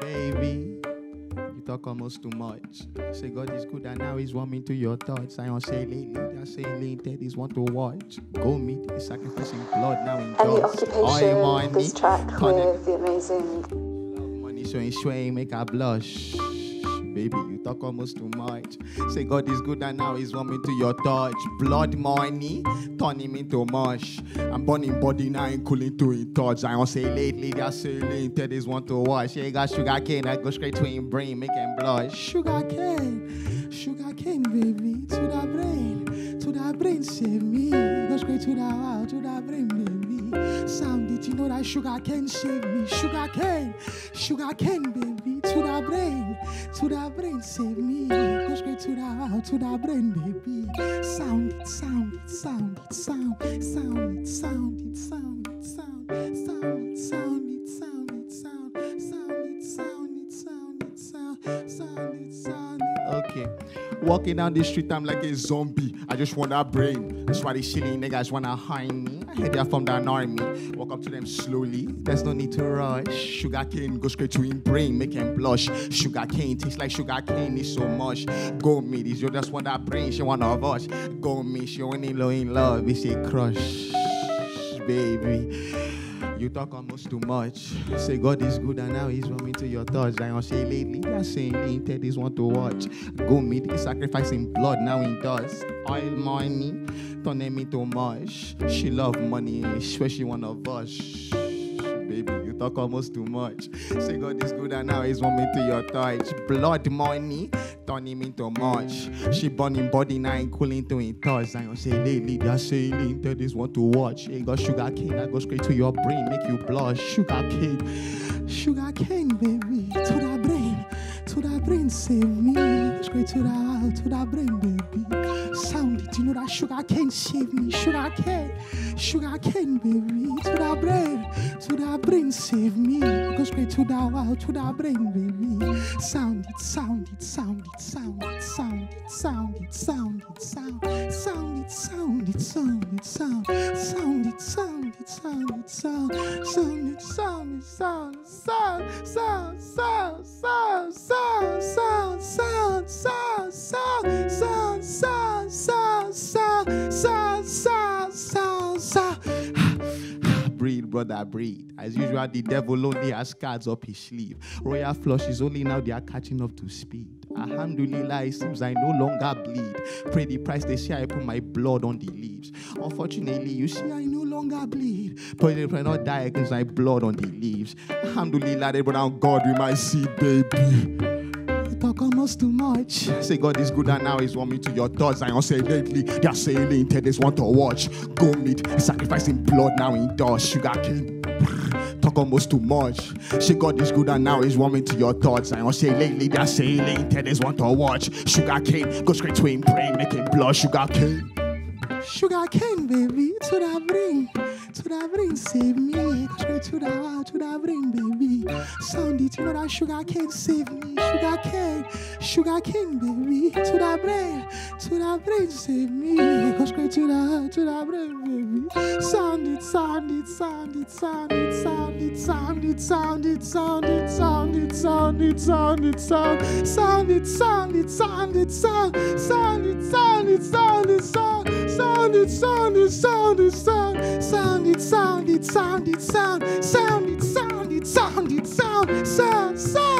Baby, you talk almost too much. Say God is good and now he's warming to your thoughts. I don't say lately, they're saying LINTD is want to watch. Gomid is sacrificing blood now in Any dust. occupation, money, this track with the amazing Money showing sway, make her blush. Baby, you talk almost too much. Say God is good and now he's warming to your touch. Blood money, turn him into mush. I'm burning body now cooling to in touch. I don't say lately, they're saying Teddy's want to wash. Yeah, got sugar cane, I go straight to him brain, make him blush. Sugar cane, sugar cane, baby, to the brain, to the brain, save me. Go straight to the wow, to the brain, baby. Sound it, you know that sugar cane save me. Sugar cane, sugar cane, baby, to the brain, to the brain, save me. Go straight to the wow, to the brain, baby. Sound it, sound it, sound it, sound, sound it, sound it, sound it, sound, sound it, sound it, sound it, sound, sound it, sound it, sound it, sound, sound it, sound it. Okay. Walking down the street, I'm like a zombie. I just want that brain. That's why these shilly niggas wanna hide me. I they're from the army. Walk up to them slowly. There's no need to rush. Sugar cane, go straight to him brain, make him blush. Sugar cane tastes like sugar cane, it's so much. Go me, this you just want that brain, she one of us. Go me, she only low in love, it's a crush, baby. You talk almost too much. Say God is good and now he's warming to your thoughts. I don't say lately, they're saying LINTD is want to watch. Gomid, sacrificing blood now in dust. Oil money, turn me too much. She love money, swear she one of us. Baby, you talk almost too much. Say God is good and now he's warming to your touch. Blood money, turn him into much. She burning body now and cooling to in thoughts. I say lately, they're saying LINTD is want to watch. Hey, got sugar cane, I go straight to your brain, make you blush. Sugar cane, sugar cane, baby, to the brain, to the brain, save me. Go straight to the to the brain, baby. Sound it, you know that sugar cane save me. Sugar cane, sugar cane, baby, to the brain, to the brain, save me. Go straight to the wow, to the brain, baby. Sound it, sound it, sound it, sound it, sound it, sound it, sound it, sound, sound it, sound it, sound it, sound, sound it, sound it, sound it, sound, sound it, sound it, sound, sound, sound, sound, sound, sound, sound, sound, sound, sound, sound, sound, sound, sound, Brother, breathe. As usual, the devil only has cards up his sleeve. Royal flush is only now they are catching up to speed. Alhamdulillah, it seems I no longer bleed. Pray the price they say I put my blood on the leaves. Unfortunately, you see, I no longer bleed. Pray the price not die against my blood on the leaves. Alhamdulillah, they brought down God with my seed, baby. Talk almost too much. Say God is good and now he's warming to your thoughts. I say lately, they're saying LINTD want to watch. Gomid, sacrificing blood now in dust. Sugar cane. Talk almost too much. Say God is good and now he's warming to your thoughts. I say lately, they're saying LINTD want to watch. Sugar cane, go straight to him brain, make him blush. Sugar cane. Sugar cane, baby, to the brain, to the brain, save me. Straight to the wow, to the brain, baby. Sound it, you know that sugar cane save me. Sugar cane, sugar cane, baby, to the brain, to the brain, save me. Go straight to the to the brain, baby. Sound it, sound it, sound it, sound it, sound it, sound it, sound it, sound it, sound it, sound it, sound it, sound, sound it, sound it, sound it, sound, sound it, sound it, sound it, sound, it sounded, sounded, sound, it sounded, sounded, it sound, sound. It sounded, sounded, it sound, sound, sound.